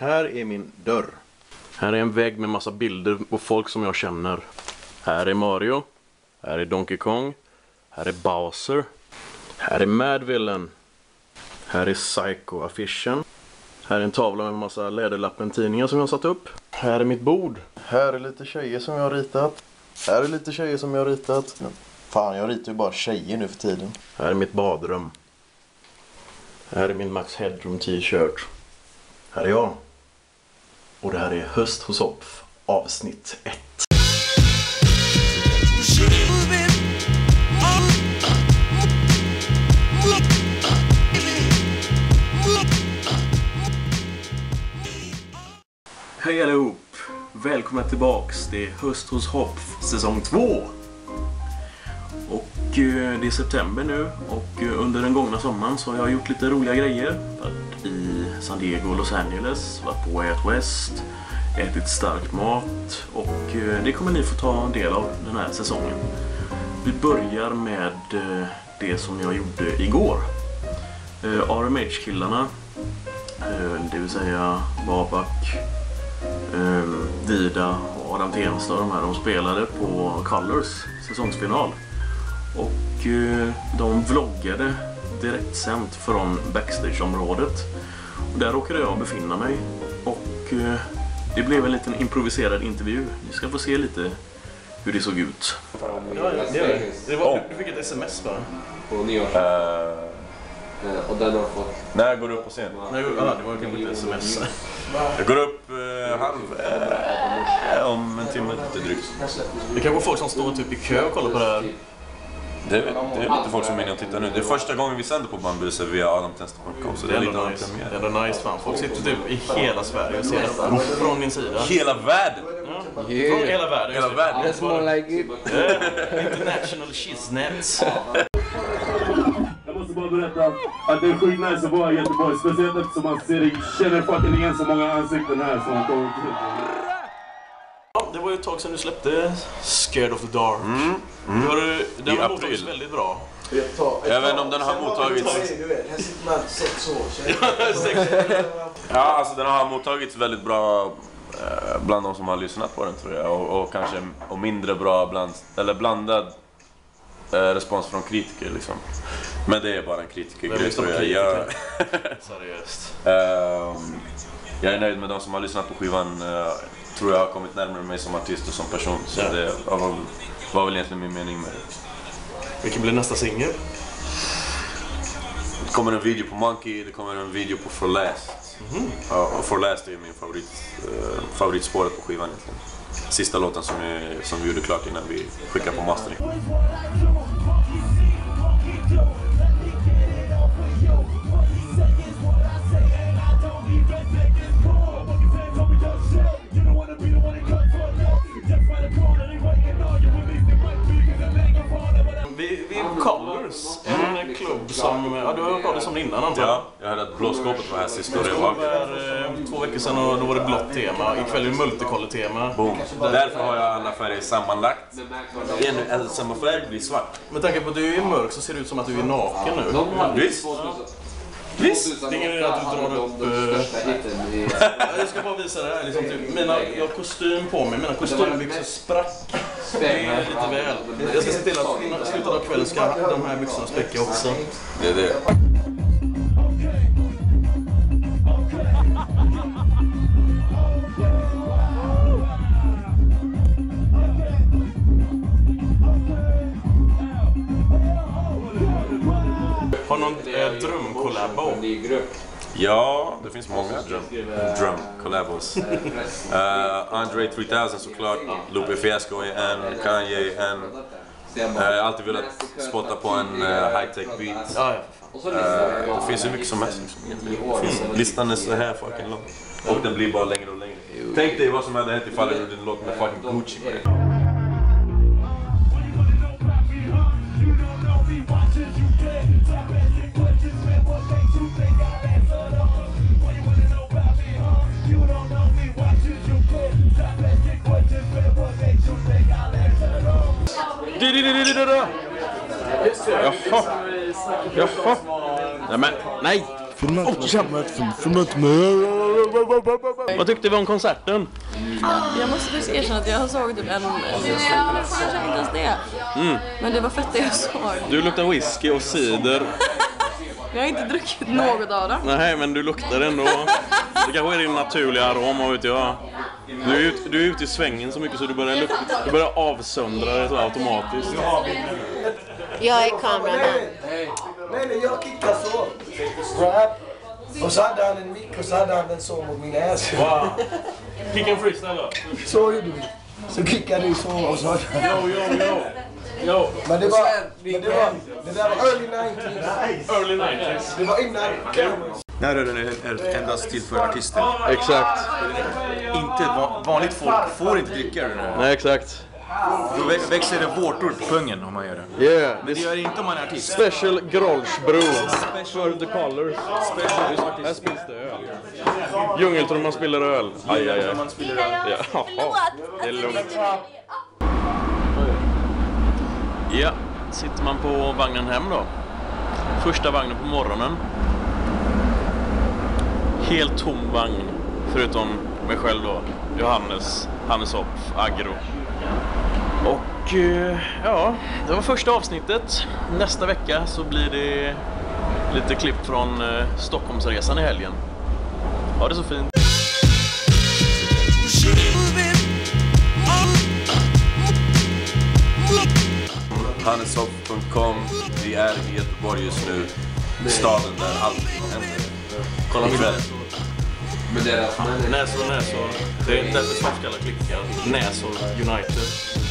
Här är min dörr. Här är en vägg med massa bilder på folk som jag känner. Här är Mario. Här är Donkey Kong. Här är Bowser. Här är Madvillen. Här är Psycho-affischen. Här är en tavla med en massa Läderlappen-tidningar som jag har satt upp. Här är mitt bord. Här är lite tjejer som jag har ritat. Här är lite tjejer som jag har ritat. Fan, jag ritar ju bara tjejer nu för tiden. Här är mitt badrum. Här är min Max Headroom t-shirt. Här är jag. Och det här är Höst hos Hopf avsnitt 1. Hej allihop! Välkomna tillbaks. Det är Höst hos Hopf säsong 2. Eh, det är september nu och eh, under den gångna sommaren så har jag gjort lite roliga grejer. Varit i San Diego och Los Angeles, varit på Way Out West, ätit stark mat och eh, det kommer ni få ta del av den här säsongen. Vi börjar med det som jag gjorde igår. RMH-killarna, det vill säga Babak, Dida och Adam Tensta de här, de spelade på Colors säsongsfinal. Och eh, de vloggade direktsänt från backstageområdet. Och där råkade jag befinna mig. Och eh, det blev en liten improviserad intervju. Ni ska få se lite hur det såg ut. Ja, det gör det. det var, du fick ett sms va? på nyår. Eh, Och den har fått... när går du upp på scen? Nej, ja, det var kanske inte sms. Jag går upp eh, halv... Eh, om en timme lite drygt. Det kanske folk som står typ i kö och kollar på det här. Det är, det är lite folk som är inne och tittar nu. Det är första gången vi sänder på Bambuset via adamtester.com så Det det är lite ändå av en nice. Det är ändå nice fan. Folk sitter typ i hela Sverige och ser detta. Från min sida. Hela världen! Ja. Från hela världen. Hela världen! That's more like it. Yeah. International shiznets. Jag måste bara berätta att det är sjukt nice att vara i Göteborg. Speciellt eftersom man ser, känner fucking igen så många ansikten här som kommer till. Ja, det var ju ett tag sedan du släppte Scared of the Dark. Mm. Har du, den I har april. mottagits väldigt bra. Jag vet inte om den har mottagits... Här sitter man sex år. Ja, alltså den har mottagits väldigt bra eh, bland de som har lyssnat på den tror jag. Och, och kanske och mindre bra bland, eller blandad eh, respons från kritiker liksom. Men det är bara en kritikergrej tror jag. jag Seriöst. Ehm, jag är nöjd med de som har lyssnat på skivan. Uh, tror jag har kommit närmare mig som artist och som person. Så Ja. det var, väl- var väl egentligen min mening med det. Vilken blir nästa singel? Det kommer en video på Monkey, det kommer en video på For Last. Ja, och For Last är min favorit, uh, favoritspåret på skivan egentligen. Sista låten som vi, som vi gjorde klart innan vi skickade på mastering. Är Colors, en klubb som... Ja, du har hört talas om det innan antar jag? Ja, jag hörde att Blåskåpet var här sist och det var eh, två veckor sedan och då var det blått tema. Ikväll är det multicolor-tema. boom. Därför har jag alla färger sammanlagt. En, en samma färg blir svart. Med tanke på att du är mörk så ser det ut som att du är naken nu. Visst? Visst, det är ingen idé att du drar upp, eh, Jag ska bara visa det här. Liksom, typ, mina, jag har kostym på mig, mina kostymbyxor sprack. Det är lite väl. Jag ska se till att innan slutet av kvällen ska de här byxorna spräcka också. Det är det. Drömkollabo? Ny grupp. Ja, det finns många drum, drum collabos. Uh, Andre 3000 såklart, Lupe Fiasco är en, Kanye är en. Eh, Jag har alltid velat spotta på en eh, high-tech beat. Ja. Eh, det finns hur mycket som helst. Liksom. Listan är så här fucking lång. Och den blir bara längre och längre. Tänk dig vad som hade hänt ifall en låt med fucking Gucci. Jaha. Jaha. Nej men, nej. Filma inte med, filma inte med. Vad tyckte vi om konserten? Jag måste faktiskt erkänna att jag såg typ en... Kanske inte ens det. Men det var fett det jag såg. Du luktar whisky och cider. Jag har inte druckit något av det. Nej, men du luktar ändå. Det kanske är din naturliga arom, vad vet jag. Du är, ut, du är ute i svängen så mycket så du börjar, lukta, du börjar avsöndra det så automatiskt. Jag är kameraman. Nej, nej, jag kickar så. Och så hade han en mick och så hade han den så mot min näsa. Wow. Kick en freestyle då. Så gjorde vi. Så kickade vi så och så hade han. Yo, yo, yo. Yo, Men det var, men det var, det där var early 90s. early 90s. Det var innan. Den här ölen är endast till för artister. Exakt. Inte va- vanligt folk får inte dricka den här. Nej, exakt. Då vä- växer det vårtor på pungen om man gör det. Yeah. Men det gör det inte om man är artist. Special Grolschbro. För the colors. Här spills det öl. Djungeltrumman spiller öl. Aj, aj, aj. Ja, det är lugnt. Ja, sitter man på vagnen hem då. Första vagnen på morgonen. Helt tom vagn. Förutom mig själv då. Johannes, Hannes Hopp, Agro. Och eh, ja, det var första avsnittet. Nästa vecka så blir det lite klipp från eh, Stockholmsresan i helgen. Ha det så fint. Hanneshoff.com. Vi är i Göteborg just nu. Staden där allt händer. Kolla Ikväll. Men deras manager... Näsor, näsor. Det är därför svenska alla klickar. Näsor United.